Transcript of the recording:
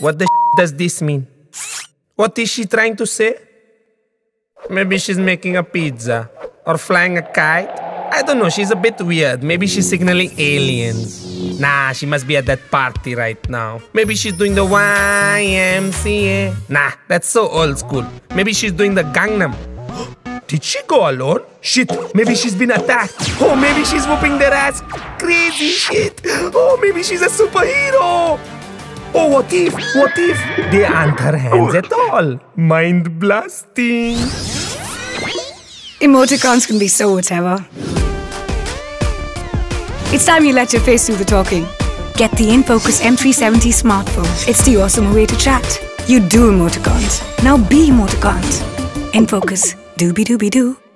What the does this mean? What is she trying to say? Maybe she's making a pizza or flying a kite. I don't know, she's a bit weird. Maybe she's signaling aliens. Nah, she must be at that party right now. Maybe she's doing the YMCA. Nah, that's so old school. Maybe she's doing the Gangnam. Did she go alone? Shit, maybe she's been attacked. Oh, maybe she's whooping their ass. Crazy shit. Oh, maybe she's a superhero. Oh, what if? What if they aren't her hands at all? Mind blasting. Emoticons can be so whatever. It's time you let your face do the talking. Get the InFocus M370 smartphone. It's the awesome way to chat. You do emoticons. Now be emoticons. InFocus. Doobie doobie doo.